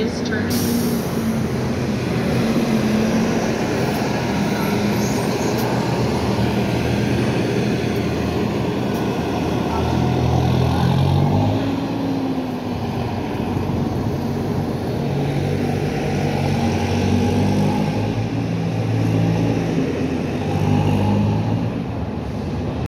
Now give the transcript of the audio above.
is turning.